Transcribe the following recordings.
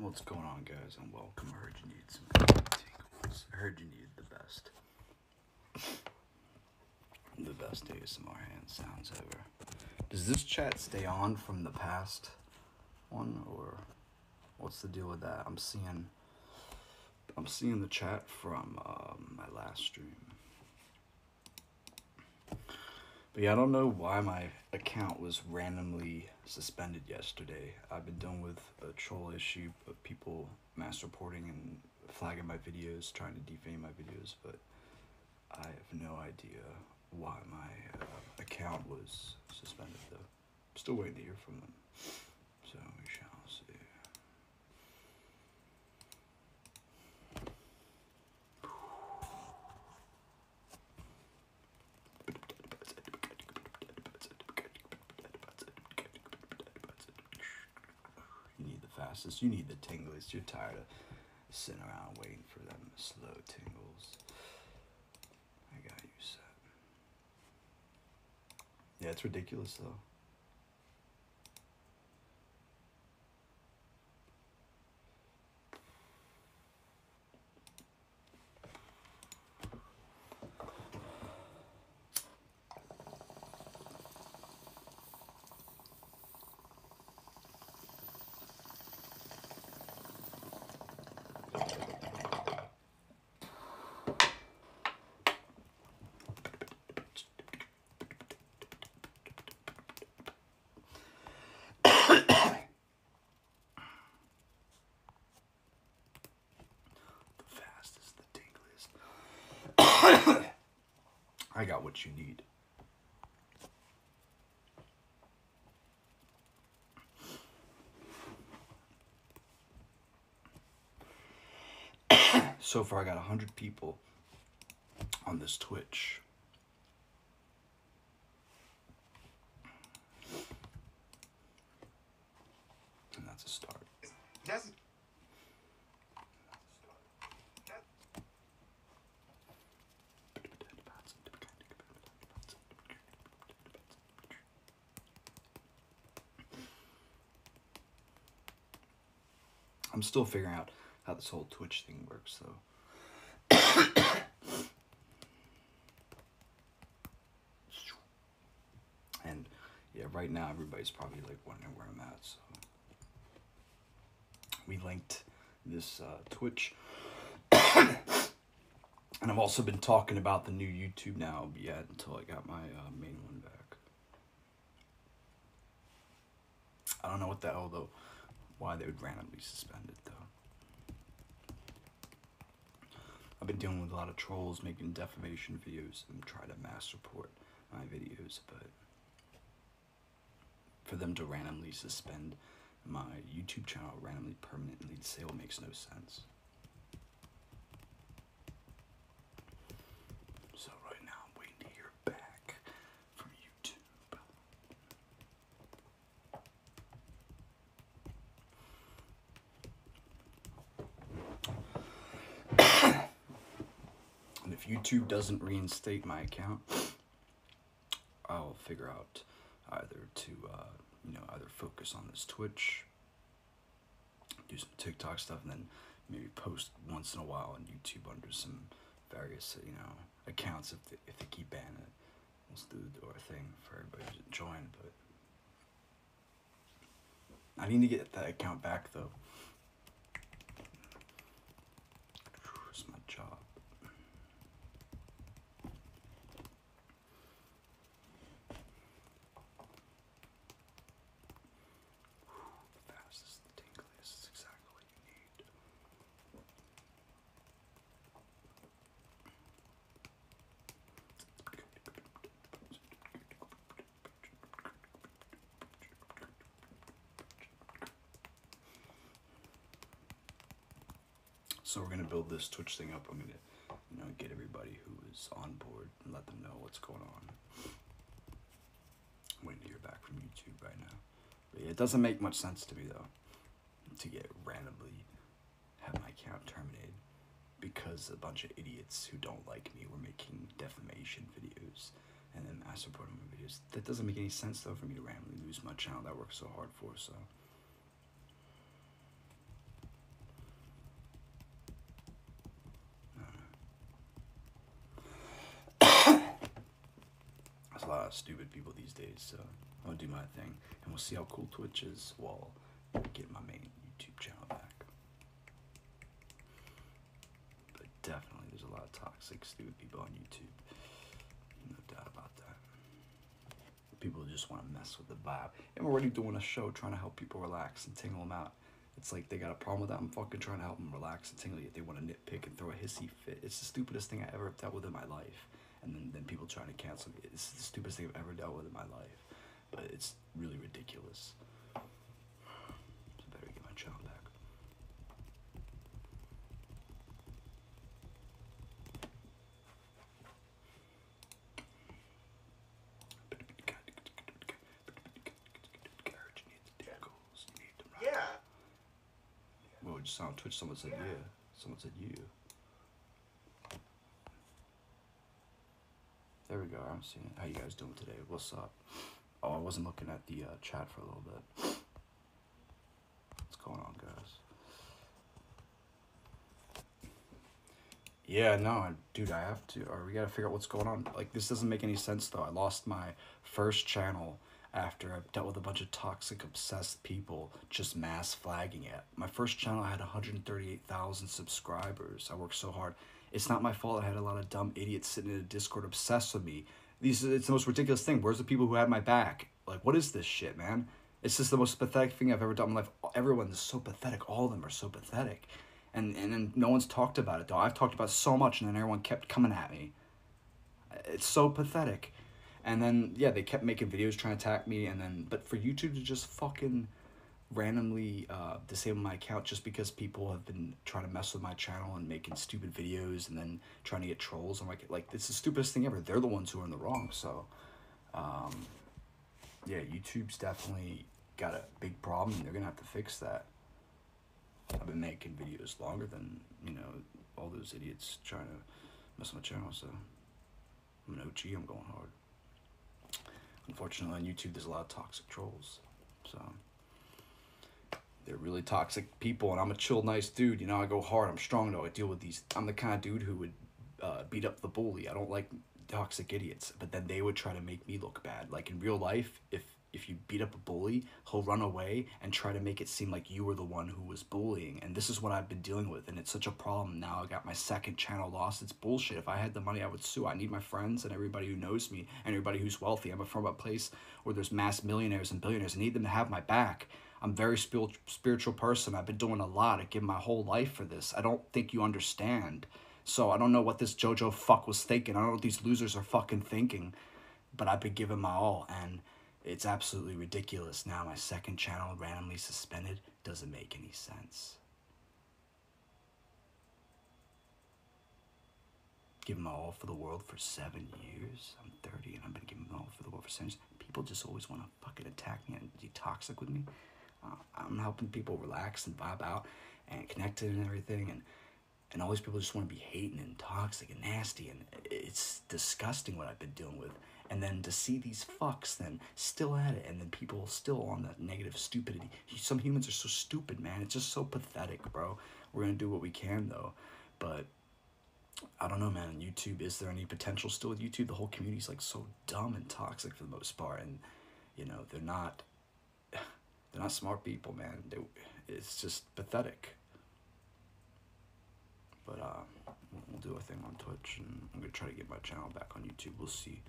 What's going on, guys? And welcome. I heard you need some. I heard you needed the best. The best ASMR hand sounds ever. Does this chat stay on from the past one, or what's the deal with that? I'm seeing, I'm seeing the chat from um, my last stream. But yeah, I don't know why my account was randomly suspended yesterday. I've been dealing with a troll issue of people mass reporting and flagging my videos, trying to defame my videos, but I have no idea why my uh, account was suspended though. I'm Still waiting to hear from them. So we shall see. You fastest. You need the tingles. You're tired of sitting around waiting for them slow tingles. I got you set. Yeah, it's ridiculous though. The fastest, the. I got what you need. So far, I got 100 people on this Twitch. And that's a start. That's I'm still figuring out this whole Twitch thing works, though. and yeah, right now everybody's probably like wondering where I'm at. So we linked this uh, Twitch, and I've also been talking about the new YouTube now, yet until I got my uh, main one back. I don't know what the hell though, why they would randomly suspend it though. I've been dealing with a lot of trolls making defamation videos and try to mass report my videos, but for them to randomly suspend my YouTube channel randomly permanently disable makes no sense. So right now I'm waiting to hear back from YouTube. And if YouTube doesn't reinstate my account, I'll figure out either to, uh, you know, either focus on this Twitch, do some TikTok stuff, and then maybe post once in a while on YouTube under some various, you know, accounts if they, if they keep banning it. We'll do the door thing for everybody to join, but I need to get that account back though. It's my job. The fastest, the tingliest is exactly what you need. So we're gonna build this Twitch thing up. I'm gonna, you know, get everybody who is on board and let them know what's going on. I'm waiting to hear back from YouTube right now. But yeah, it doesn't make much sense to me though, to get randomly have my account terminated because a bunch of idiots who don't like me were making defamation videos and then mass reporting my videos. That doesn't make any sense though for me to randomly lose my channel that I worked so hard for. So of stupid people these days, so I'll do my thing, and we'll see how cool Twitch is while I get my main YouTube channel back. But definitely, there's a lot of toxic, stupid people on YouTube. No doubt about that. People just want to mess with the vibe, and we're already doing a show trying to help people relax and tingle them out. It's like they got a problem with that. I'm fucking trying to help them relax and tingle. Yet they want to nitpick and throw a hissy fit. It's the stupidest thing I ever dealt with in my life. And then, then people trying to cancel me. It's the stupidest thing I've ever dealt with in my life. But it's really ridiculous. So I better get my channel back. Yeah. What would you sound Twitch? Someone said yeah. Someone said you. There go. I'm seeing. How you guys doing today? What's up? Oh, I wasn't looking at the uh, chat for a little bit. What's going on, guys? Yeah, no, dude, I have to, or we gotta figure out what's going on. Like, this doesn't make any sense, though. I lost my first channel after I dealt with a bunch of toxic, obsessed people just mass flagging it. My first channel had 138,000 subscribers. I worked so hard. It's not my fault I had a lot of dumb idiots sitting in a Discord obsessed with me. These, it's the most ridiculous thing. Where's the people who had my back? Like, what is this shit, man? It's just the most pathetic thing I've ever done in my life. Everyone's so pathetic. All of them are so pathetic. And, and then no one's talked about it, though. I've talked about so much, and then everyone kept coming at me. It's so pathetic. And then, yeah, they kept making videos trying to attack me, and then, but for YouTube to just fucking randomly uh, disable my account just because people have been trying to mess with my channel and making stupid videos and then trying to get trolls. I'm like, like, it's the stupidest thing ever. They're the ones who are in the wrong, so, um, yeah, YouTube's definitely got a big problem. They're gonna have to fix that. I've been making videos longer than you know all those idiots trying to mess with my channel. So I'm an OG. I'm going hard. Unfortunately, on YouTube, there's a lot of toxic trolls. So they're really toxic people, and I'm a chill, nice dude. You know, I go hard. I'm strong though. I deal with these. I'm the kind of dude who would uh, beat up the bully. I don't like toxic idiots. But then they would try to make me look bad. Like in real life, if if you beat up a bully, he'll run away and try to make it seem like you were the one who was bullying. And this is what I've been dealing with, and it's such a problem. Now I got my second channel lost. It's bullshit. If I had the money, I would sue. I need my friends and everybody who knows me and everybody who's wealthy. I'm from a place where there's mass millionaires and billionaires. I need them to have my back. I'm very spiritual spiritual person. I've been doing a lot. I give my whole life for this. I don't think you understand. So I don't know what this JoJo fuck was thinking. I don't know what these losers are fucking thinking. But I've been giving my all and it's absolutely ridiculous. Now my second channel randomly suspended doesn't make any sense. Giving my all for the world for seven years. I'm 30 and I've been giving my all for the world for seven years. People just always want to fucking attack me and be toxic with me. I'm helping people relax and vibe out and connected and everything. And, and all these people just want to be hating and toxic and nasty. And it's disgusting what I've been dealing with. And then to see these fucks then still at it and then people still on that negative stupidity. Some humans are so stupid man. It's just so pathetic bro. We're gonna do what we can though. But i don't know man. Youtube is there any potential still with youtube? The whole community's like so dumb and toxic for the most part and you know they're not they're not smart people man they, it's just pathetic but uh we'll- do a thing on twitch and i'm gonna try to get my channel back on youtube we'll see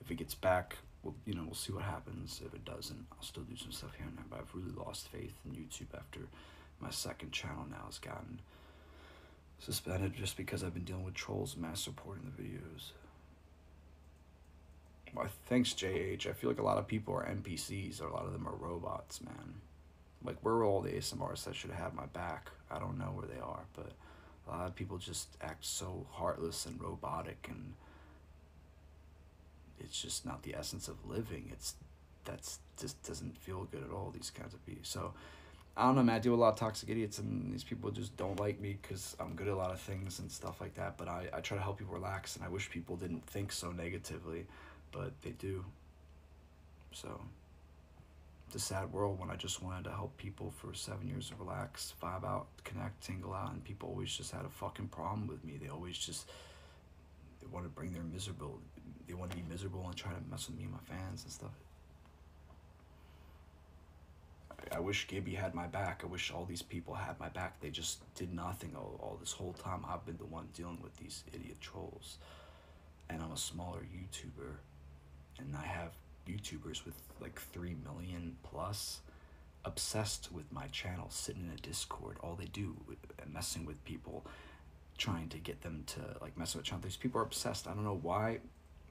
if it gets back, we'll you know we'll see what happens. If it doesn't, I'll still do some stuff here and there. But I've really lost faith in YouTube after my second channel now has gotten suspended just because I've been dealing with trolls mass reporting the videos. Well, thanks JH. I feel like a lot of people are NPCs or a lot of them are robots, man. Like where are all the ASMRs that should have my back? I don't know where they are, but a lot of people just act so heartless and robotic and it's just not the essence of living. It's that's just doesn't feel good at all. These kinds of people. So I don't know, man. I with a lot of toxic idiots, and these people just don't like me because I'm good at a lot of things and stuff like that. But I I try to help people relax, and I wish people didn't think so negatively, but they do. So it's a sad world when I just wanted to help people for seven years to relax, vibe out, connect, tingle out, and people always just had a fucking problem with me. They always just they want to bring their miserable they want to be miserable and try to mess with me and my fans and stuff. I, wish Gibi had my back. I wish all these people had my back. They just did nothing all, all this whole time. I've been the one dealing with these idiot trolls. And I'm a smaller YouTuber. And I have YouTubers with like 3 million plus obsessed with my channel, sitting in a Discord. All they do, messing with people, trying to get them to like mess with channel. These people are obsessed. I don't know why,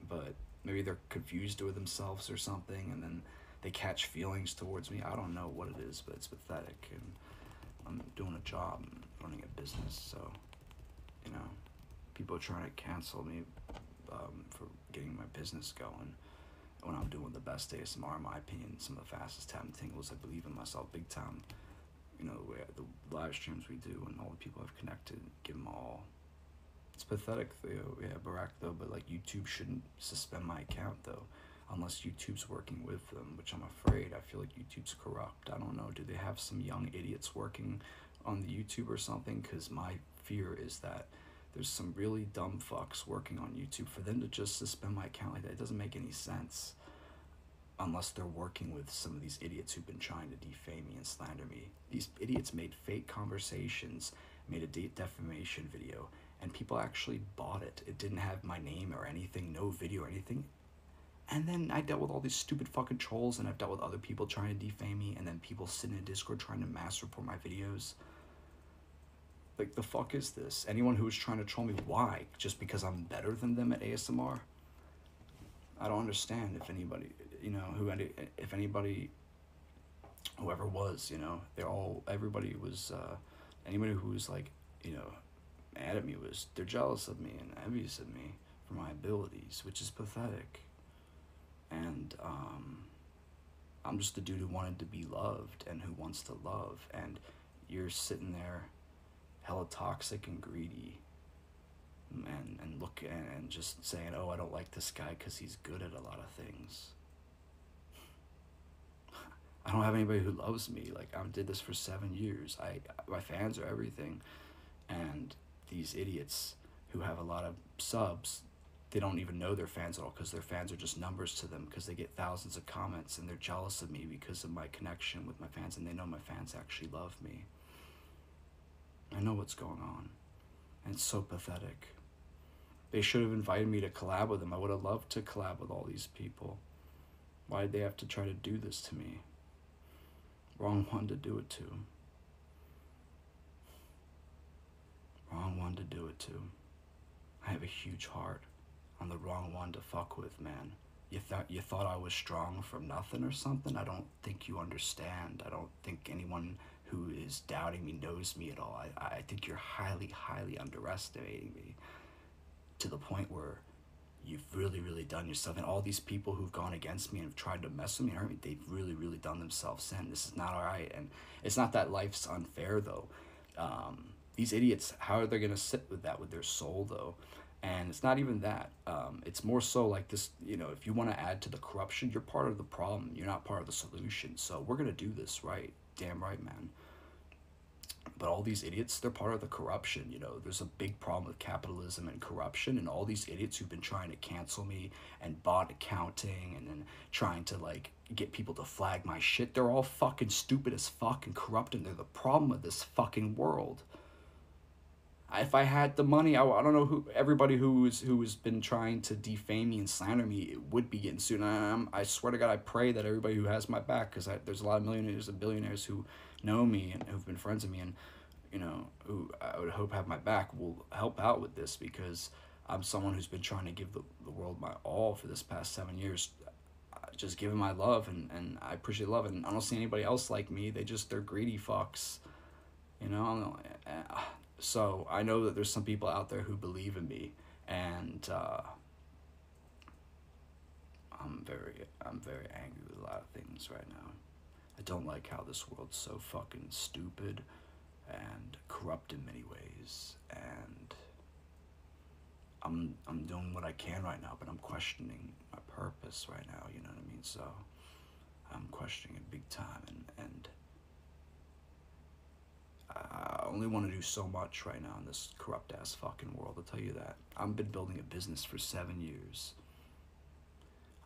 but maybe they're confused with themselves or something, and then they catch feelings towards me. I don't know what it is, but it's pathetic. And I'm doing a job, and running a business, so you know, people are trying to cancel me um, for getting my business going when I'm doing the best ASMR, in my opinion, some of the fastest tapping tingles. I believe in myself big time. You know, the live streams we do and all the people I've connected, give them all. It's pathetic, though. Yeah, Barack, though, but like YouTube shouldn't suspend my account, though, unless YouTube's working with them, which I'm afraid. I feel like YouTube's corrupt. I don't know. Do they have some young idiots working on the YouTube or something? Because my fear is that there's some really dumb fucks working on YouTube. For them to just suspend my account like that, it doesn't make any sense. Unless they're working with some of these idiots who've been trying to defame me and slander me. These idiots made fake conversations, made a date defamation video, and people actually bought it. It didn't have my name or anything, no video or anything. And then I dealt with all these stupid fucking trolls, and I've dealt with other people trying to defame me, and then people sitting in Discord trying to mass report my videos. Like, the fuck is this? Anyone who is trying to troll me, why? Just because I'm better than them at ASMR? I don't understand if anybody, you know, who any, if anybody, whoever was, you know, they're all, everybody was, uh, anybody who was like, you know, mad at me was, they're jealous of me and envious of me for my abilities, which is pathetic. And, um, I'm just a dude who wanted to be loved and who wants to love. And you're sitting there hella toxic and greedy. And and look and, just saying oh i don't like this guy because he's good at a lot of things. I don't have anybody who loves me. Like i did this for seven years. I my fans are everything. And these idiots who have a lot of subs they don't even know they're fans at all because their fans are just numbers to them because they get thousands of comments and they're jealous of me because of my connection with my fans and they know my fans actually love me I know what's going on. And it's so pathetic. They should have invited me to collab with them. I would have loved to collab with all these people. Why did they have to try to do this to me? Wrong one to do it to. Wrong one to do it to. I have a huge heart. I'm the wrong one to fuck with, man. You thought you thought I was strong from nothing or something? I don't think you understand. I don't think anyone who is doubting me knows me at all. I, I think you're highly, highly underestimating me to the point where you've really, really done yourself. And all these people who've gone against me and have tried to mess with me and hurt me, they've really, really done themselves in. This is not all right. And it's not that life's unfair, though. Um, these idiots, how are they going to sit with that with their soul, though? And it's not even that. Um, it's more so like this, you know, if you want to add to the corruption, you're part of the problem. You're not part of the solution. So we're going to do this right. Damn right, man. But all these idiots, they're part of the corruption, you know. There's a big problem with capitalism and corruption, and all these idiots who've been trying to cancel me and bot accounting and then trying to, like, get people to flag my shit, they're all fucking stupid as fuck and corrupt, and they're the problem of this fucking world. If I had the money, I, I don't know who everybody who's who has been trying to defame me and slander me it would be getting sued. And I, I swear to God, I pray that everybody who has my back, because there's a lot of millionaires and billionaires who know me and who've been friends of me and you know who I would hope have my back will help out with this because I'm someone who's been trying to give the, the world my all for this past seven years. Just giving my love and, and I appreciate love and I don't see anybody else like me. They just they're greedy fucks you know? So I know that there's some people out there who believe in me and uh, I'm very I'm very angry with a lot of things right now I don't like how this world's so fucking stupid and corrupt in many ways and I'm I'm doing what I can right now, but I'm questioning my purpose right now, you know what I mean? So I'm questioning it big time and and I only want to do so much right now in this corrupt ass fucking world. I'll tell you that. I've been building a business for seven years.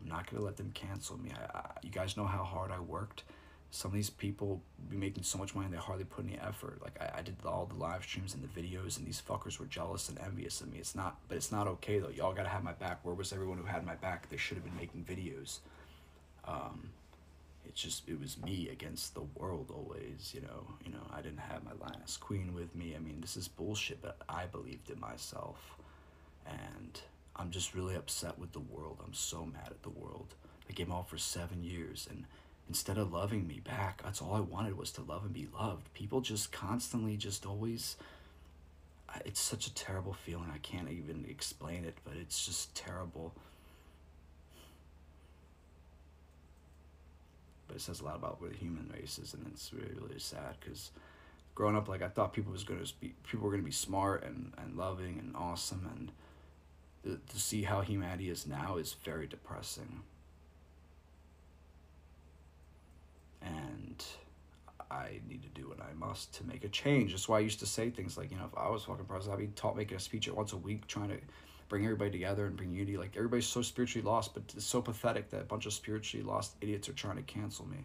I'm not gonna let them cancel me. I, I, you guys know how hard I worked. Some of these people be making so much money they hardly put any effort. Like I, I did all the live streams and the videos, and these fuckers were jealous and envious of me. It's not, but it's not okay though. Y'all gotta have my back. Where was everyone who had my back? They should have been making videos. Um, it's just it was me against the world always. You know, you know. I didn't have my last queen with me. I mean, this is bullshit, but I believed in myself, and I'm just really upset with the world. I'm so mad at the world. I gave off for seven years, and instead of loving me back, that's all I wanted was to love and be loved. People just constantly, just always. It's such a terrible feeling. I can't even explain it, but it's just terrible. But it says a lot about where the human race is, and it's really, really sad because growing up, like I thought people was gonna be people were gonna be smart and and loving and awesome, and to, to see how humanity is now is very depressing. And I need to do what I must to make a change. That's why I used to say things like, you know, if I was fucking president, I'd be taught making a speech at once a week, trying to bring everybody together and bring unity. Like everybody's so spiritually lost, but it's so pathetic that a bunch of spiritually lost idiots are trying to cancel me.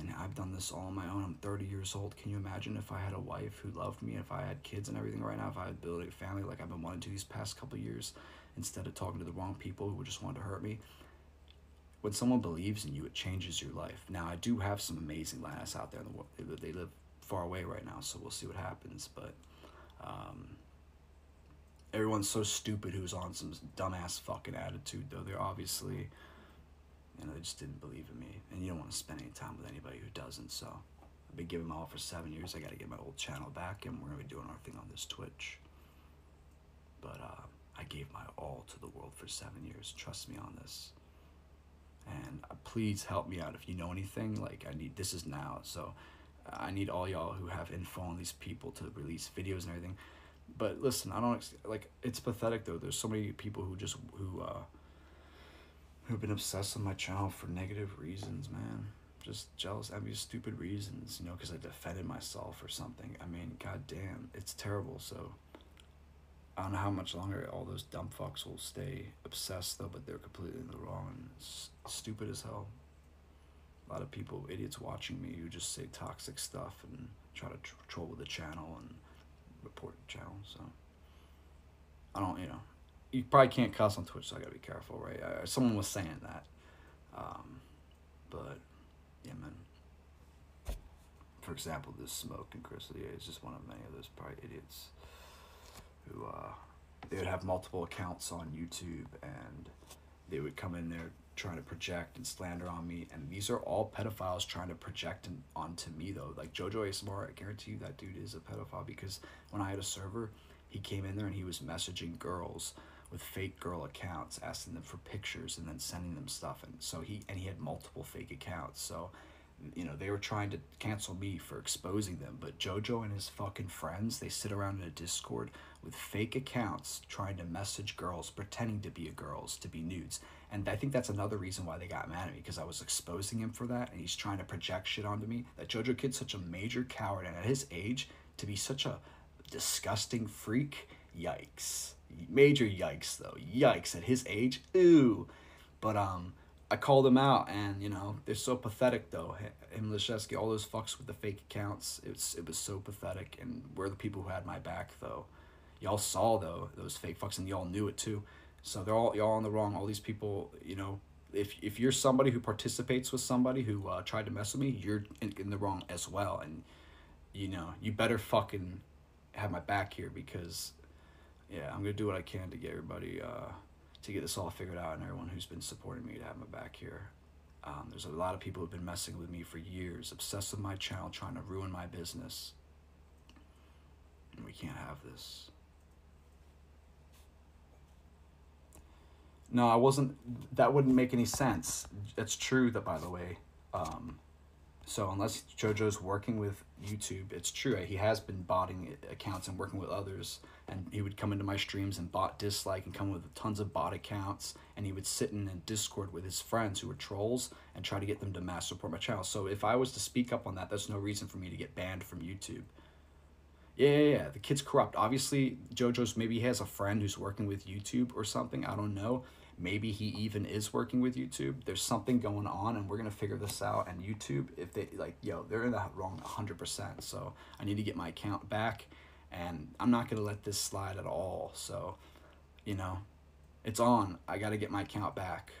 and I've done this all on my own. I'm 30 years old. Can you imagine if I had a wife who loved me, if I had kids and everything right now, if I had built a family like I've been wanting to these past couple years, instead of talking to the wrong people who just wanted to hurt me? When someone believes in you, it changes your life. Now, I do have some amazing lads out there in the world. They live, they live far away right now, so we'll see what happens. But um, everyone's so stupid who's on some dumbass fucking attitude, though. They're obviously you know, they just didn't believe in me. And you don't want to spend any time with anybody who doesn't. So I've been giving my all for seven years. I got to get my old channel back, and we're going to be doing our thing on this Twitch. But uh, I gave my all to the world for seven years. Trust me on this. And uh, please help me out if you know anything. Like, I need, this is now. So I need all y'all who have info on these people to release videos and everything. But listen, I don't, like, it's pathetic though. There's so many people who just, who, uh, who've been obsessed with my channel for negative reasons, man. Just jealous, envious, stupid reasons, you know, because I defended myself or something. I mean, goddamn, it's terrible. So, I don't know how much longer all those dumb fucks will stay obsessed, though, but they're completely in the wrong and stupid as hell. A lot of people, idiots watching me who just say toxic stuff and try to tr troll the channel and report the channel, so. I don't, you know, you probably can't cuss on Twitch, so I gotta be careful, right? Uh, someone was saying that, um, but yeah, man. For example, this smoke and Chris Lee is just one of many of those probably idiots who uh, they would have multiple accounts on YouTube and they would come in there trying to project and slander on me, and these are all pedophiles trying to project in, onto me though. Like Jojo ASMR, I guarantee you that dude is a pedophile because when I had a server, he came in there and he was messaging girls with fake girl accounts, asking them for pictures and then sending them stuff. And so he and he had multiple fake accounts. So, you know, they were trying to cancel me for exposing them. But JoJo and his fucking friends, they sit around in a Discord with fake accounts trying to message girls, pretending to be a girls, to be nudes. And I think that's another reason why they got mad at me because I was exposing him for that and he's trying to project shit onto me. That JoJo kid's such a major coward and at his age to be such a disgusting freak, yikes major yikes though. Yikes at his age. Ooh. But um I called him out and you know, they're so pathetic though. Him Lashevsky, all those fucks with the fake accounts. It's it was so pathetic and we're the people who had my back though. Y'all saw though those fake fucks and y'all knew it too. So they're all y'all on the wrong. All these people, you know, if if you're somebody who participates with somebody who uh, tried to mess with me, you're in, in the wrong as well. And you know, you better fucking have my back here because yeah, I'm gonna do what I can to get everybody uh, to get this all figured out, and everyone who's been supporting me to have my back here. Um, there's a lot of people who've been messing with me for years, obsessed with my channel, trying to ruin my business. And we can't have this. No, I wasn't. That wouldn't make any sense. It's true that, by the way. Um, so unless JoJo's working with YouTube, it's true. He has been botting accounts and working with others. And he would come into my streams and bot dislike and come with tons of bot accounts. And he would sit in a Discord with his friends who were trolls and try to get them to mass support my channel. So if I was to speak up on that, that's no reason for me to get banned from YouTube. Yeah, yeah, yeah. The kid's corrupt. Obviously, JoJo's maybe he has a friend who's working with YouTube or something. I don't know. Maybe he even is working with YouTube. There's something going on, and we're gonna figure this out. And YouTube, if they like, yo, they're in the wrong hundred percent. So I need to get my account back, and I'm not gonna let this slide at all. So, you know, it's on. I gotta get my account back.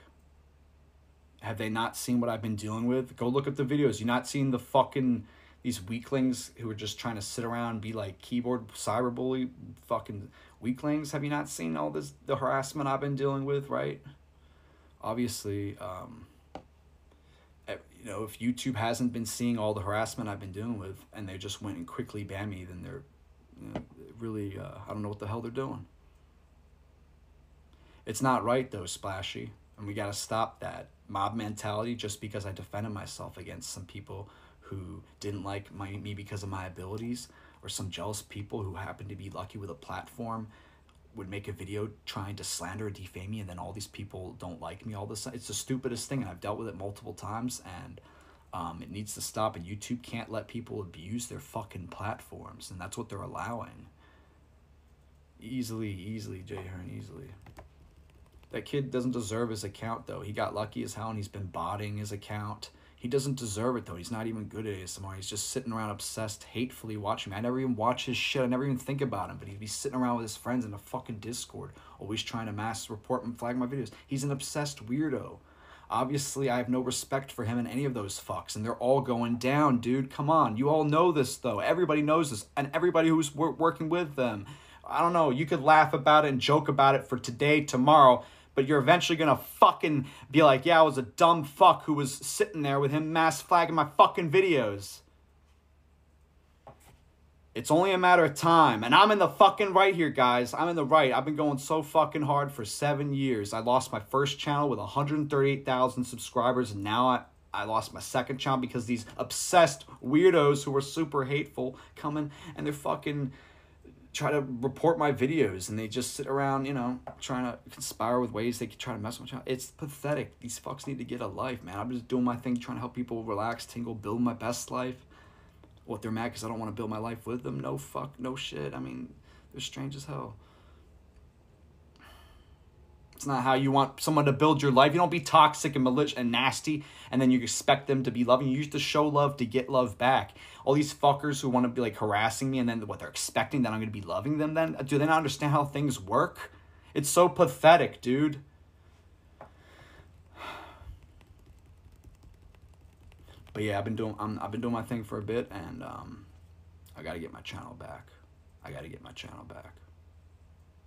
Have they not seen what I've been dealing with? Go look at the videos. You not seen the fucking these weaklings who are just trying to sit around be like keyboard cyberbully fucking weaklings have you not seen all this the harassment i've been dealing with right? Obviously um eh, you know if youtube hasn't been seeing all the harassment i've been dealing with and they just went and quickly banned me then they're you know, really uh, i don't know what the hell they're doing. It's not right though splashy and we got to stop that mob mentality just because i defended myself against some people who didn't like my, me because of my abilities, or some jealous people who happen to be lucky with a platform would make a video trying to slander or defame me, and then all these people don't like me all this. It's the stupidest thing, and I've dealt with it multiple times, and um, it needs to stop. And YouTube can't let people abuse their fucking platforms, and that's what they're allowing. Easily, easily, Jay Hearn, easily. That kid doesn't deserve his account though. He got lucky as hell, and he's been botting his account he doesn't deserve it though. He's not even good at ASMR. He's just sitting around obsessed, hatefully watching me. I never even watch his shit. I never even think about him. But he'd be sitting around with his friends in a fucking Discord, always trying to mass report and flag my videos. He's an obsessed weirdo. Obviously, I have no respect for him and any of those fucks, and they're all going down, dude. Come on. You all know this, though. Everybody knows this, and everybody who's working with them. I don't know. You could laugh about it and joke about it for today, tomorrow but you're eventually gonna fucking be like, yeah, I was a dumb fuck who was sitting there with him mass flagging my fucking videos. It's only a matter of time. And I'm in the fucking right here, guys. I'm in the right. I've been going so fucking hard for seven years. I lost my first channel with 138,000 subscribers, and now I, I lost my second channel because these obsessed weirdos who were super hateful coming and they're fucking try to report my videos and they just sit around, you know, trying to conspire with ways they can try to mess with me. It's pathetic. These fucks need to get a life, man. I'm just doing my thing, trying to help people relax, tingle, build my best life. What they're mad because I don't want to build my life with them. No fuck, no shit. I mean, they're strange as hell. It's not how you want someone to build your life. You don't be toxic and malicious and nasty, and then you expect them to be loving. You used to show love to get love back. All these fuckers who want to be like harassing me, and then what they're expecting that I'm going to be loving them. Then do they not understand how things work? It's so pathetic, dude. But yeah, I've been doing I'm, I've been doing my thing for a bit, and um, I got to get my channel back. I got to get my channel back.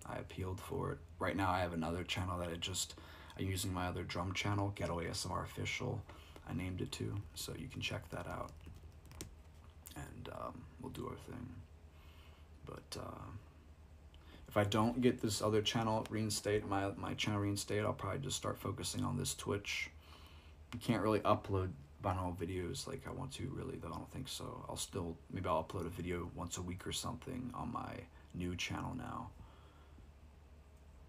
I appealed for it. Right now I have another channel that I just, I'm using my other drum channel, Ghetto ASMR Official. I named it too, so you can check that out. And um, we'll do our thing. But uh, if I don't get this other channel reinstated, my, my channel reinstated, I'll probably just start focusing on this Twitch. You can't really upload vinyl videos like I want to really though, I don't think so. I'll still, maybe I'll upload a video once a week or something on my new channel now.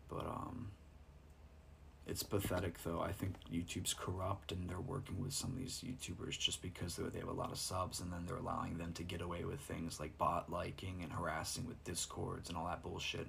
But um, it's pathetic though. I think YouTube's corrupt and they're working with some of these YouTubers just because they have a lot of subs and then they're allowing them to get away with things like bot liking and harassing with discords and all that bullshit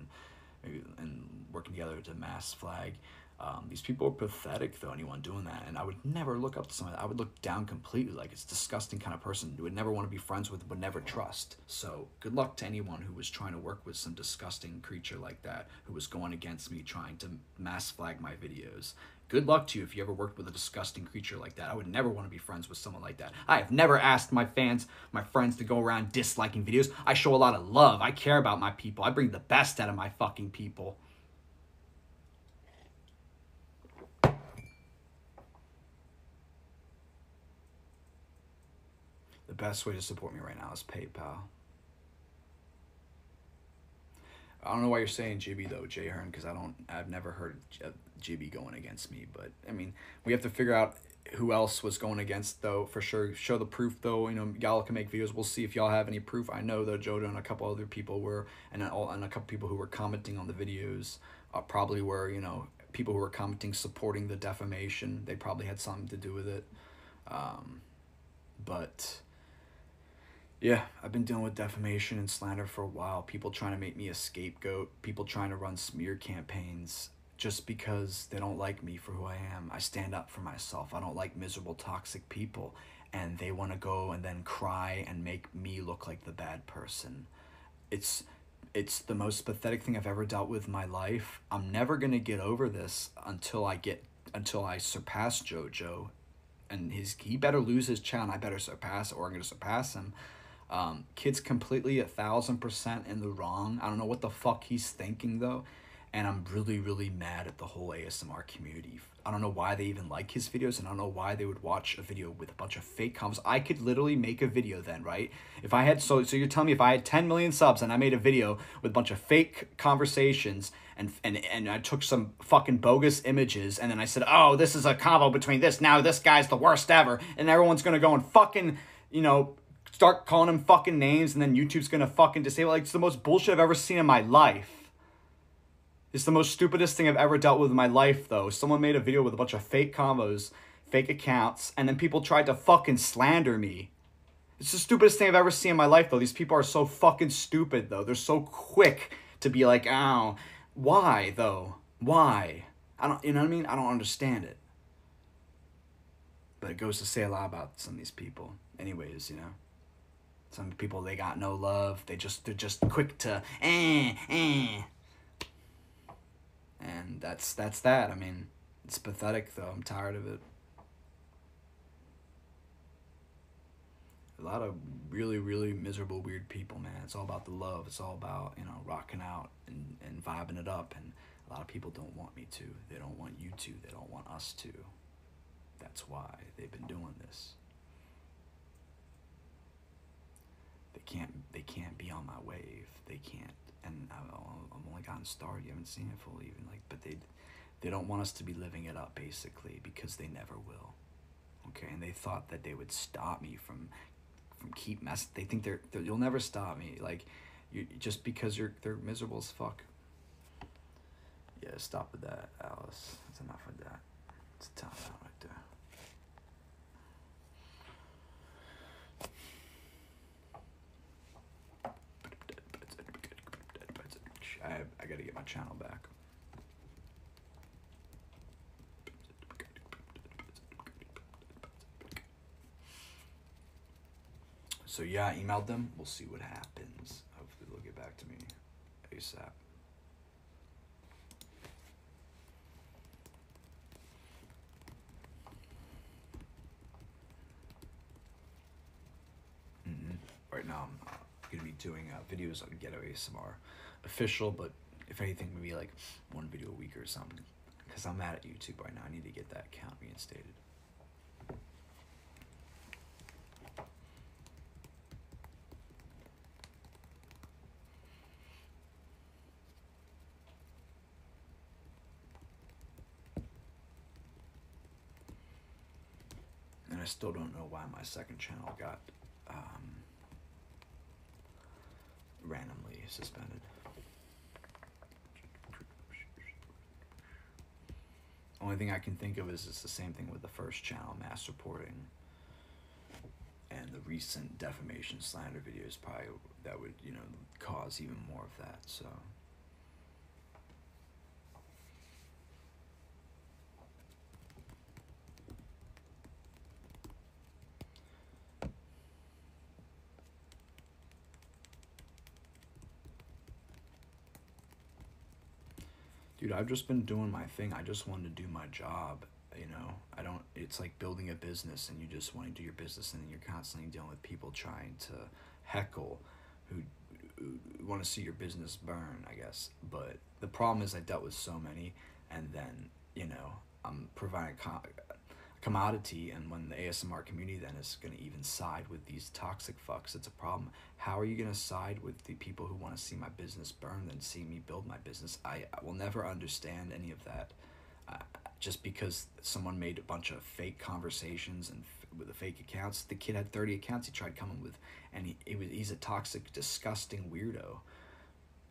and, and working together to mass flag um, these people are pathetic, though, anyone doing that. And I would never look up to someone. I would look down completely. Like, it's disgusting kind of person you would never want to be friends with, would never trust. So, good luck to anyone who was trying to work with some disgusting creature like that, who was going against me, trying to mass flag my videos. Good luck to you if you ever worked with a disgusting creature like that. I would never want to be friends with someone like that. I have never asked my fans, my friends, to go around disliking videos. I show a lot of love. I care about my people. I bring the best out of my fucking people. The best way to support me right now is PayPal. I don't know why you're saying Jibby though, Jay Hearn, because I don't, I've never heard Jibby going against me. But I mean, we have to figure out who else was going against though for sure. Show the proof though. You know, y'all can make videos. We'll see if y'all have any proof. I know though Jojo and a couple other people were, and all and a couple people who were commenting on the videos, uh, probably were you know people who were commenting supporting the defamation. They probably had something to do with it. Um, but Yeah, I've been dealing with defamation and slander for a while. People trying to make me a scapegoat, people trying to run smear campaigns just because they don't like me for who I am. I stand up for myself. I don't like miserable, toxic people. And they want to go and then cry and make me look like the bad person. It's it's the most pathetic thing I've ever dealt with in my life. I'm never gonna get over this until I get until I surpass JoJo, and his he better lose his channel. I better surpass, or I'm gonna surpass him. Um, kid's completely a thousand percent in the wrong. I don't know what the fuck he's thinking though and I'm really, really mad at the whole ASMR community. I don't know why they even like his videos, and I don't know why they would watch a video with a bunch of fake comments. I could literally make a video then, right? If I had, so, so you're telling me if I had 10 million subs and I made a video with a bunch of fake conversations and, and, and I took some fucking bogus images and then I said, oh, this is a combo between this, now this guy's the worst ever, and everyone's gonna go and fucking, you know, start calling him fucking names, and then YouTube's gonna fucking disable, like, it's the most bullshit I've ever seen in my life. It's the most stupidest thing I've ever dealt with in my life, though. Someone made a video with a bunch of fake combos, fake accounts, and then people tried to fucking slander me. It's the stupidest thing I've ever seen in my life, though. These people are so fucking stupid, though. They're so quick to be like, "Ow, why though? Why?" I don't, you know what I mean? I don't understand it. But it goes to say a lot about some of these people. Anyways, you know. Some people they got no love. They just they're just quick to eh eh and that's that's that. I mean, it's pathetic though. I'm tired of it. A lot of really, really miserable, weird people, man. It's all about the love. It's all about, you know, rocking out and, and vibing it up. And a lot of people don't want me to. They don't want you to. They don't want us to. That's why they've been doing this. They can't they can't be on my wave. They can't and I've only gotten started. You haven't seen it fully, even like, but they they don't want us to be living it up basically because they never will. Okay, and they thought that they would stop me from from keep mess. They think they're, they're you'll never stop me. Like, you just because you're they're miserable as fuck. Yeah, stop with that, Alice. That's enough with that. It's time out right there. I, I gotta get my channel back. So yeah, I emailed them. We'll see what happens. Hopefully they'll get back to me ASAP. Mm-hmm. Right now, I'm uh, to be doing uh, videos on Ghetto ASMR official, but if anything, maybe like one video a week or something. Because I'm mad at YouTube right now. I need to get that account reinstated. And I still don't know why my second channel got um, randomly suspended. Only thing I can think of is it's the same thing with the first channel, mass reporting. And the recent defamation slander videos probably that would, you know, cause even more of that, so. Dude, I've just been doing my thing. I just wanted to do my job. You know, I don't, it's like building a business and you just want to do your business and you're constantly dealing with people trying to heckle who, who want to see your business burn, I guess. But the problem is I dealt with so many and then, you know, I'm providing commodity and when the ASMR community then is going to even side with these toxic fucks, it's a problem. How are you going to side with the people who want to see my business burn and see me build my business? I, I will never understand any of that. Uh, just because someone made a bunch of fake conversations and with the fake accounts, the kid had 30 accounts he tried coming with, and he, it was, he's a toxic, disgusting weirdo.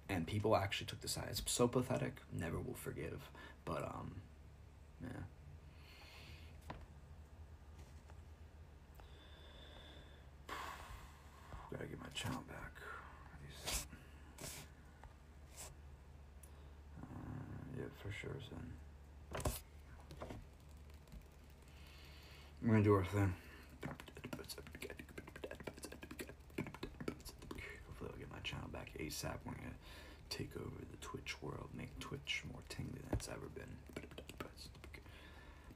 And people actually took the side. It's so pathetic. Never will forgive. But, um, yeah. Channel back. Uh, yeah, for sure, son. We're gonna do our thing. Hopefully I'll get my channel back ASAP. We're gonna take over the Twitch world, make Twitch more tingly than it's ever been.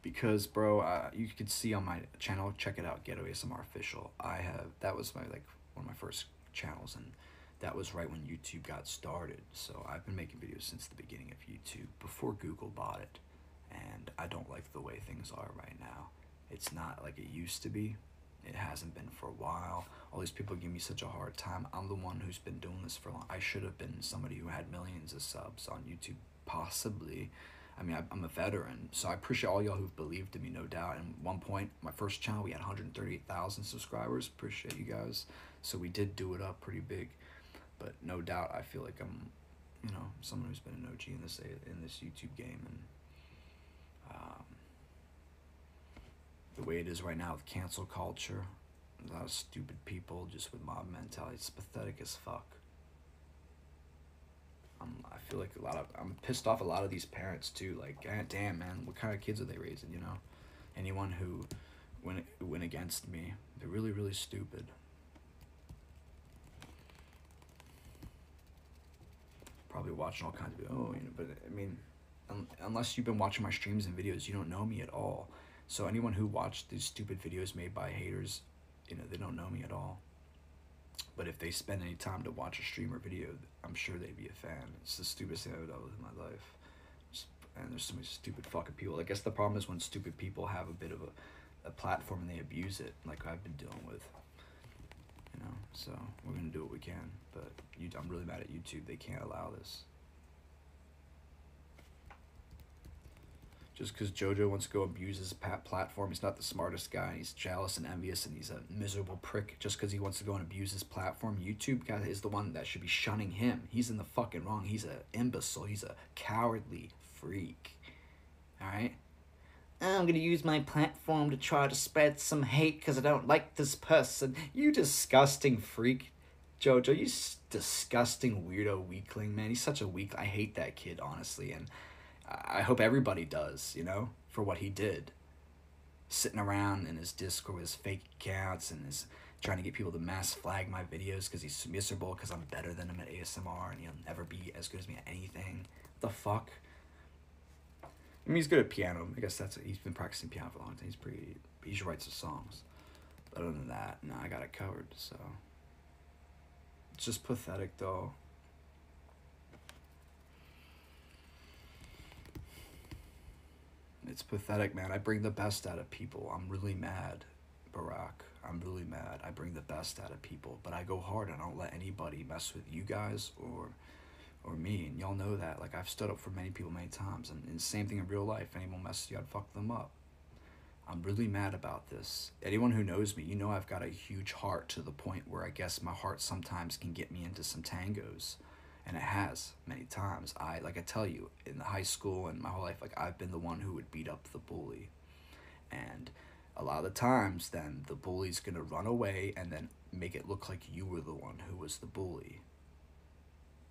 Because, bro, uh, you can see on my channel, check it out, Ghetto ASMR Official. I have, that was my, like, one of my first channels, and that was right when YouTube got started. So I've been making videos since the beginning of YouTube, before Google bought it. And I don't like the way things are right now. It's not like it used to be. It hasn't been for a while. All these people give me such a hard time. I'm the one who's been doing this for long. I should have been somebody who had millions of subs on YouTube, possibly. I mean, I'm a veteran, so I appreciate all y'all who've believed in me, no doubt. And one point, my first channel, we had 138,000 subscribers. Appreciate you guys. So we did do it up pretty big, but no doubt, I feel like I'm, you know, someone who's been an OG in this in this YouTube game, and um, the way it is right now with cancel culture, a lot of stupid people just with mob mentality. It's pathetic as fuck. I'm, I feel like a lot of I'm pissed off a lot of these parents too. Like, damn man, what kind of kids are they raising? You know, anyone who went went against me, they're really really stupid. Probably watching all kinds of oh, you know, but I mean, un unless you've been watching my streams and videos, you don't know me at all. So anyone who watched these stupid videos made by haters, you know, they don't know me at all. But if they spend any time to watch a stream or video, I'm sure they'd be a fan. It's the stupidest thing I've ever done in my life. And there's so many stupid fucking people. I guess the problem is when stupid people have a bit of a, a platform and they abuse it, like I've been dealing with. So we're gonna do what we can. But you, I'm really mad at YouTube. They can't allow this. just because JoJo wants to go abuse his platform. He's not the smartest guy. He's jealous and envious, and he's a miserable prick just because he wants to go and abuse his platform. YouTube guy is the one that should be shunning him. He's in the fucking wrong. He's a imbecile. He's a cowardly freak. All right. I'm gonna use my platform to try to spread some hate because I don't like this person. You disgusting freak, JoJo. You disgusting weirdo weakling, man. He's such a weak. I hate that kid, honestly, and I hope everybody does, you know, for what he did. Sitting around in his Discord with his fake accounts and is trying to get people to mass flag my videos because he's miserable because I'm better than him at ASMR and he'll never be as good as me at anything. The fuck? I mean, he's good at piano. I guess that's he's been practicing piano for a long time. He's pretty. He just writes the songs. But other than that, no, I got it covered. So it's just pathetic, though. It's pathetic, man. I bring the best out of people. I'm really mad, Barack. I'm really mad. I bring the best out of people, but I go hard. I don't let anybody mess with you guys or or me. And y'all know that. Like I've stood up for many people many times, and, and same thing in real life. anyone messes you, I'd fuck them up. I'm really mad about this. Anyone who knows me, you know I've got a huge heart to the point where I guess my heart sometimes can get me into some tangos and it has many times. I like I tell you in the high school and my whole life, like I've been the one who would beat up the bully, and a lot of the times, then the bully's gonna run away and then make it look like you were the one who was the bully.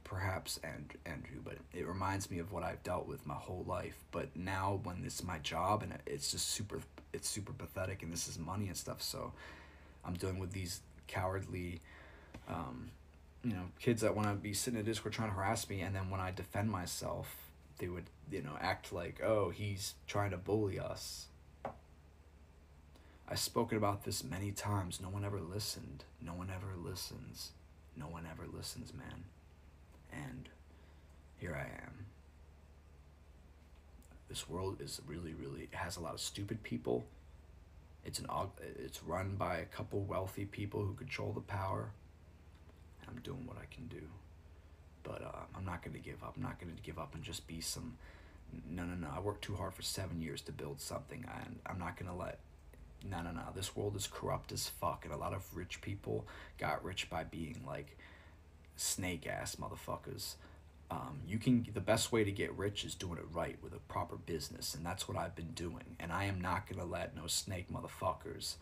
Perhaps and Andrew, but it reminds me of what I've dealt with my whole life. But now, when it's my job and it's just super, it's super pathetic, and this is money and stuff. So, I'm dealing with these cowardly um, you know, kids that want to be sitting in Discord trying to harass me, and then when I defend myself, they would, you know, act like, oh, he's trying to bully us. I've spoken about this many times. No one ever listened. No one ever listens. No one ever listens, man. And here I am. This world is really, really has a lot of stupid people. It's an it's run by a couple wealthy people who control the power I'm doing what I can do. But uh, I'm not going to give up. I'm not going to give up and just be some. No, no, no. I worked too hard for seven years to build something, and I'm not going to let. No, no, no. This world is corrupt as fuck, and a lot of rich people got rich by being like snake ass motherfuckers. Um, you can the best way to get rich is doing it right with a proper business and that's what i've been doing and i am not to let no snake motherfuckers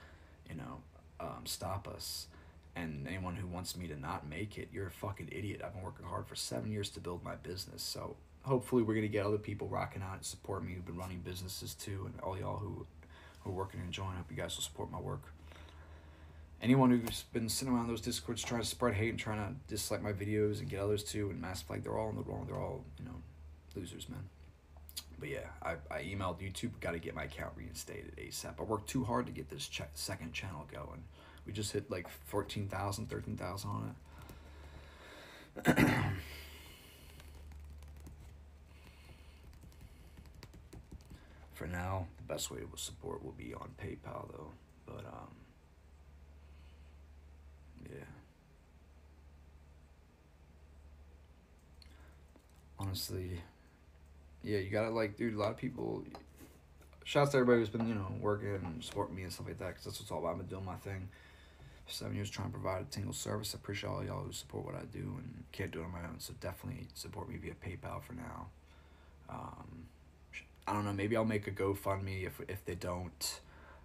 you know um, stop us And anyone who wants me to not make it, you're a fucking idiot. I've been working hard for seven years to build my business. So hopefully we're gonna get other people rocking out and support me who've been running businesses too, and all y'all who who are working and enjoying. I hope you guys will support my work. Anyone who's been sitting around those discords trying to spread hate and trying to dislike my videos and get others to and mass flag, they're all in the wrong. They're all you know losers, man. But yeah, I, I emailed YouTube, got to get my account reinstated ASAP. I worked too hard to get this ch- second channel going. We just hit like 14,000, 13,000 on it. For now, the best way to support will be on PayPal though. But um yeah. Honestly, yeah, you gotta like, dude. A lot of people. Shouts to everybody who's been, you know, working and supporting me and stuff like that. Cause that's what's all about. I've been doing my thing. Seven years trying to provide a tingle service. I appreciate all y'all who support what I do and can't do it on my own. So definitely support me via PayPal for now. Um, I don't know. Maybe I'll make a GoFundMe if if they don't.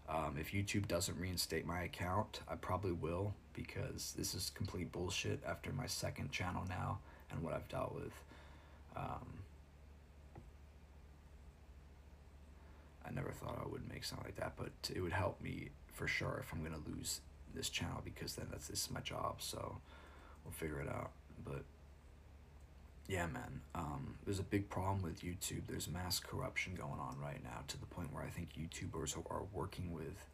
Um, if YouTube doesn't reinstate my account, I probably will because this is complete bullshit after my second channel now and what I've dealt with. Um, I never thought I would make something like that, but it would help me for sure if I'm gonna lose this channel because then that's this is my job. So we'll figure it out. But yeah, man, um, there's a big problem with YouTube. There's mass corruption going on right now to the point where I think YouTubers who are working with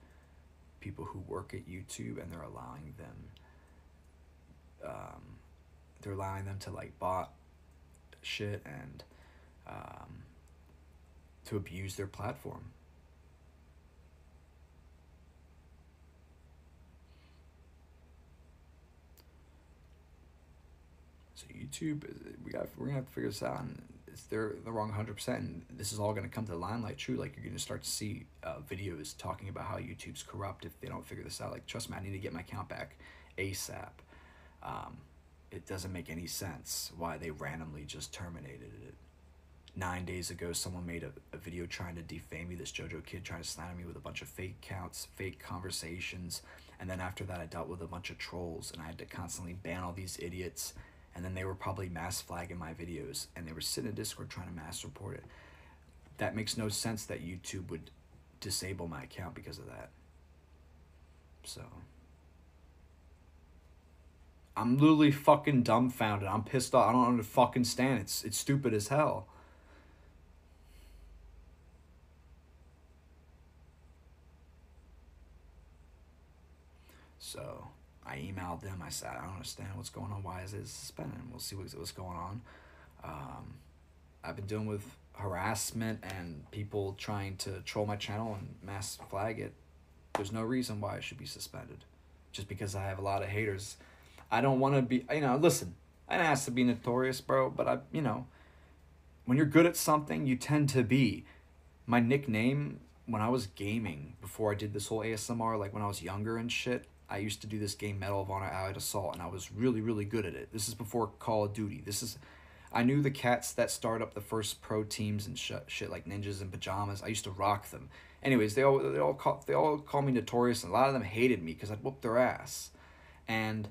people who work at YouTube and they're allowing them. Um, they're allowing them to like bot shit and um, to abuse their platform. So YouTube, we got we're gonna have to figure this out. And they're the wrong hundred percent. And this is all gonna come to the limelight. True, like you're gonna start to see uh, videos talking about how YouTube's corrupt if they don't figure this out. Like trust me, I need to get my account back ASAP. Um, it doesn't make any sense why they randomly just terminated it. Nine days ago, someone made a, a video trying to defame me. This JoJo kid trying to slander me with a bunch of fake accounts, fake conversations, and then after that, I dealt with a bunch of trolls, and I had to constantly ban all these idiots and then they were probably mass flagging my videos and they were sitting in discord trying to mass report it. That makes no sense that youtube would disable my account because of that. So. I'm literally fucking dumbfounded. I'm pissed off. I don't understand. It's it's stupid as hell so I emailed them. I said, I don't understand what's going on. Why is it suspended? We'll see what's, what's going on. Um, I've been dealing with harassment and people trying to troll my channel and mass flag it. There's no reason why it should be suspended. Just because I have a lot of haters. I don't want to be, you know, listen, I didn't ask to be notorious, bro, but I, you know, when you're good at something, you tend to be. My nickname when I was gaming, before I did this whole ASMR, like when I was younger and shit, I used to do this game Medal of Honor Allied Assault, and I was really, really good at it. This is before Call of Duty. This is, I knew the cats that start up the first pro teams and sh- shit like ninjas and pajamas. I used to rock them. Anyways, they all they all call they all call me notorious, and a lot of them hated me because I'd whoop their ass. And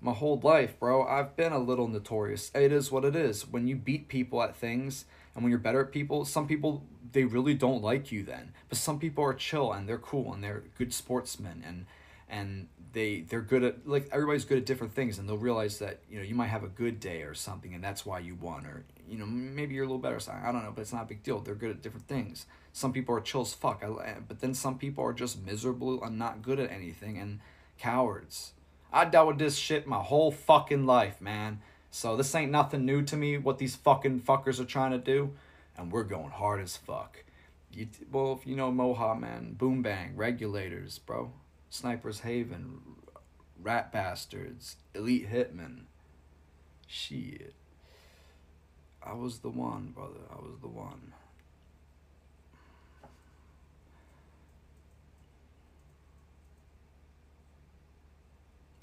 my whole life, bro, I've been a little notorious. It is what it is. When you beat people at things, and when you're better at people, some people they really don't like you then. But some people are chill and they're cool and they're good sportsmen and and they they're good at like everybody's good at different things and they'll realize that you know you might have a good day or something and that's why you won or you know maybe you're a little better i don't know but it's not a big deal. They're good at different things. Some people are chill as fuck I, eh, but then some people are just miserable and not good at anything and cowards. I dealt with this shit my whole fucking life man. So this ain't nothing new to me what these fucking fuckers are trying to do and we're going hard as fuck. You, well if you know moha man boom bang regulators bro Sniper's Haven, Rat Bastards, Elite Hitman. Shit. I was the one, brother. I was the one.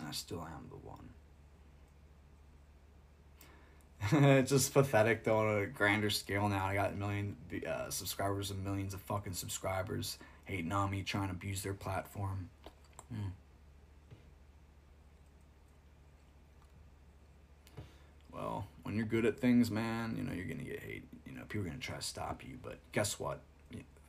I still am the one. it's just pathetic though on a grander scale now. I got a million uh, subscribers and millions of fucking subscribers hating on me, trying to abuse their platform. Hmm. Well, when you're good at things, man, you know you're gonna get hate. You know people are gonna try to stop you. But guess what?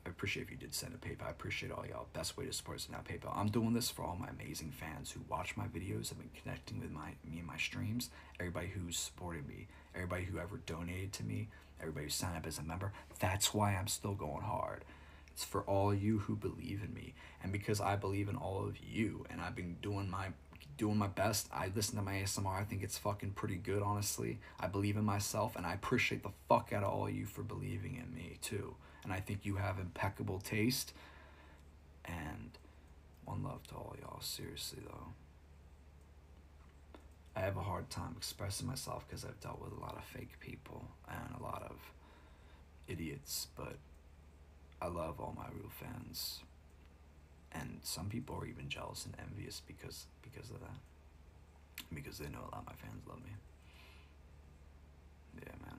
I appreciate if you did send a PayPal. I appreciate all y'all. Best way to support is now PayPal. I'm doing this for all my amazing fans who watch my videos, have been connecting with my me and my streams, everybody who's supported me, everybody who ever donated to me, everybody who signed up as a member. That's why I'm still going hard. It's for all you who believe in me, and because I believe in all of you, and I've been doing my doing my best. I listen to my ASMR. I think it's fucking pretty good, honestly. I believe in myself, and I appreciate the fuck out of all of you for believing in me too and I think you have impeccable taste. And one love to all y'all, seriously though. I have a hard time expressing myself because I've dealt with a lot of fake people and a lot of idiots, but I love all my real fans. And some people are even jealous and envious because because of that. Because they know a lot of my fans love me. Yeah, man.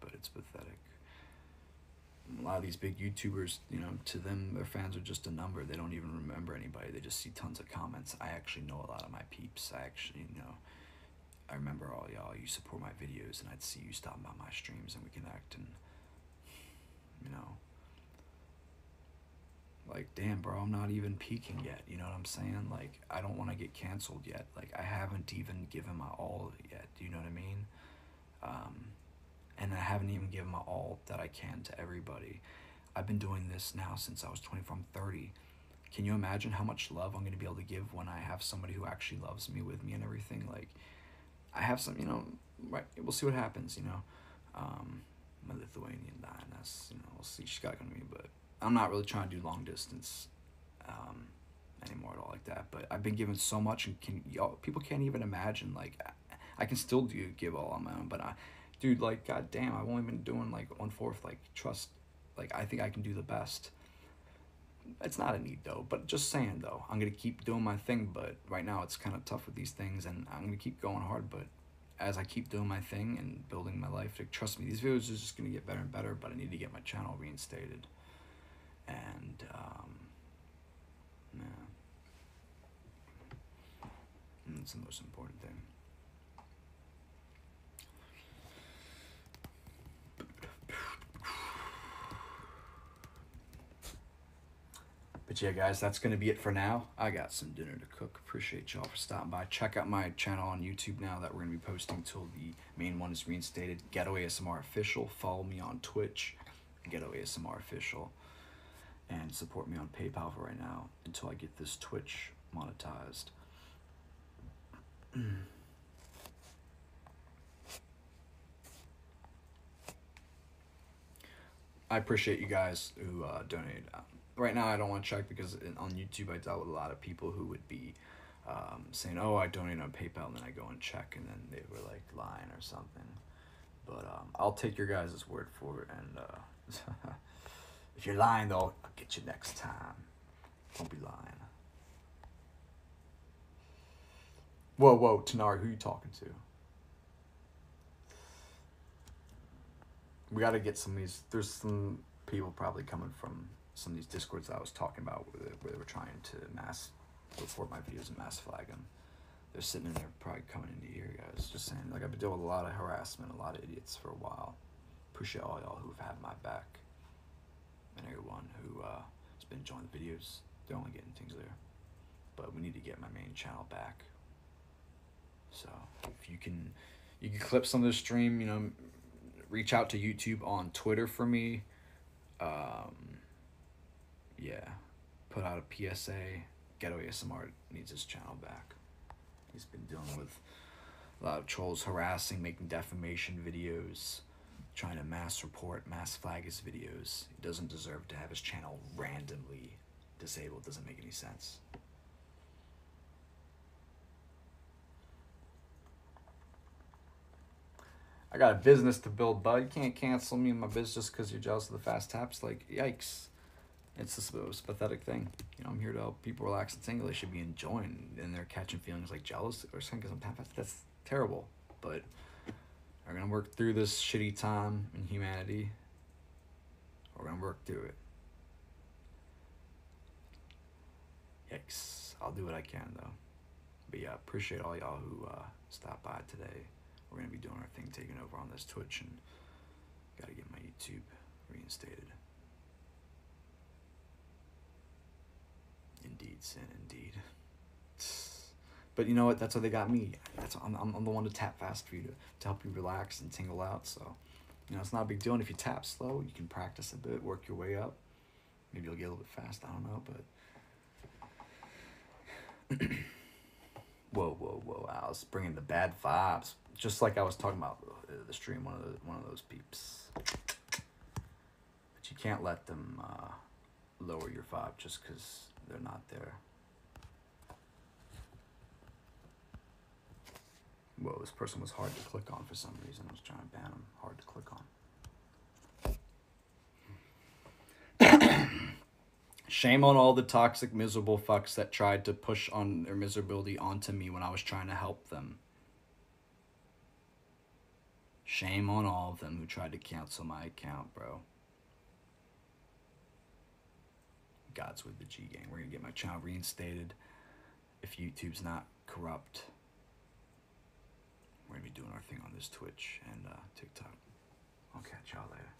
But it's pathetic. A lot of these big YouTubers, you know, to them, their fans are just a number. They don't even remember anybody. They just see tons of comments. I actually know a lot of my peeps. I actually know. I remember all y'all. You support my videos, and I'd see you stop by my streams, and we connect, and you know, like damn bro i'm not even peaking yet you know what i'm saying like i don't want to get canceled yet like i haven't even given my all yet do you know what i mean um, and I haven't even given my all that I can to everybody. I've been doing this now since I was 24, I'm 30. Can you imagine how much love I'm going to be able to give when I have somebody who actually loves me with me and everything? Like, I have some, you know, right, we'll see what happens, you know. Um, my Lithuanian that's, you know, we'll see. She's got going to me, but I'm not really trying to do long distance um, anymore at all like that. But I've been given so much, and can y'all, people can't even imagine, like, I, I can still do give all on my own, but I, dude, like, goddamn, I've only been doing like one fourth. Like, trust, like, I think I can do the best. It's not a need though, but just saying though, I'm gonna keep doing my thing. But right now, it's kind of tough with these things, and I'm gonna keep going hard. But as I keep doing my thing and building my life, like, trust me, these videos are just gonna get better and better. But I need to get my channel reinstated, and um, yeah, and that's the most important thing. But yeah, guys, that's going to be it for now. I got some dinner to cook. Appreciate y'all for stopping by. Check out my channel on YouTube now that we're going to be posting till the main one is reinstated. Ghetto ASMR Official. Follow me on Twitch, Ghetto ASMR Official. And support me on PayPal for right now until I get this Twitch monetized. I appreciate you guys who uh, donated right now I don't want to check because on YouTube I dealt with a lot of people who would be um, saying, "Oh, I donate on PayPal," and then I go and check, and then they were like lying or something. But um, I'll take your guys' word for it, and uh, if you're lying, though, I'll get you next time. Don't be lying. Whoa, whoa, Tanari, who you talking to? We got to get some of these. There's some people probably coming from some of these discords that I was talking about where they, where they were trying to mass report my views and mass flag them. They're sitting in there probably coming into here, guys. Just saying, like I've been dealing with a lot of harassment, a lot of idiots for a while. Appreciate all y'all who've had my back, and everyone who uh, has been enjoying the videos. They're only getting things there, but we need to get my main channel back. So if you can, you can clip some of the stream. You know, reach out to YouTube on Twitter for me. Um, yeah, put out a PSA. Ghetto ASMR needs his channel back. He's been dealing with a lot of trolls harassing, making defamation videos, trying to mass report, mass flag his videos. He doesn't deserve to have his channel randomly disabled. Doesn't make any sense. I got a business to build, bud. You can't cancel me and my business because you're jealous of the fast taps. Like, yikes it's the most pathetic thing. You know, I'm here to help people relax and single. They should be enjoying, and they're catching feelings like jealous or something because I'm fast. That's terrible. But we're gonna work through this shitty time in humanity. We're gonna work through it. Yikes. I'll do what I can though. But yeah, appreciate all y'all who uh, stopped by today. We're gonna be doing our thing, taking over on this Twitch, and gotta get my YouTube reinstated. Indeed, sin, indeed. But you know what? That's why they got me. That's I'm, I'm, I'm the one to tap fast for you to, to help you relax and tingle out. So, you know, it's not a big deal. And if you tap slow, you can practice a bit, work your way up. Maybe you'll get a little bit fast. I don't know, but whoa, whoa, whoa! I was bringing the bad vibes, just like I was talking about uh, the stream. One of the one of those peeps, but you can't let them uh, lower your vibe just because they're not there. Whoa, this person was hard to click on for some reason. I was trying to ban them. Hard to click on. Shame on all the toxic, miserable fucks that tried to push on their miserability onto me when I was trying to help them. Shame on all of them who tried to cancel my account, bro. God's with the G gang. We're gonna get my channel reinstated if YouTube's not corrupt we're gonna be doing our thing on this Twitch and uh, TikTok. I'll catch y'all later.